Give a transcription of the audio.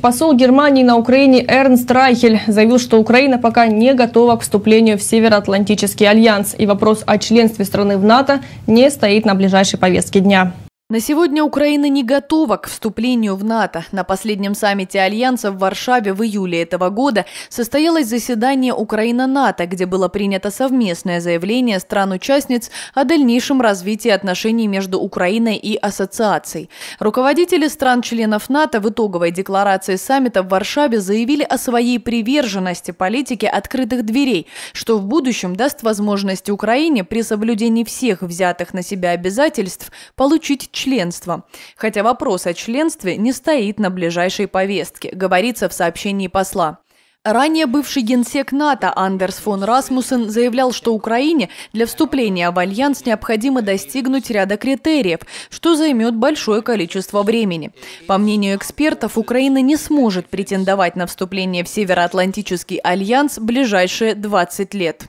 Посол Германии на Украине Эрнст Райхель заявил, что Украина пока не готова к вступлению в Североатлантический альянс, и вопрос о членстве страны в НАТО не стоит на ближайшей повестке дня. На сегодня Украина не готова к вступлению в НАТО. На последнем саммите Альянса в Варшаве в июле этого года состоялось заседание Украина-НАТО, где было принято совместное заявление стран-участниц о дальнейшем развитии отношений между Украиной и ассоциацией. Руководители стран-членов НАТО в итоговой декларации саммита в Варшаве заявили о своей приверженности политике открытых дверей, что в будущем даст возможность Украине при соблюдении всех взятых на себя обязательств получить членства. Хотя вопрос о членстве не стоит на ближайшей повестке, говорится в сообщении посла. Ранее бывший генсек НАТО Андерс фон Расмуссен заявлял, что Украине для вступления в альянс необходимо достигнуть ряда критериев, что займет большое количество времени. По мнению экспертов, Украина не сможет претендовать на вступление в Североатлантический альянс в ближайшие 20 лет.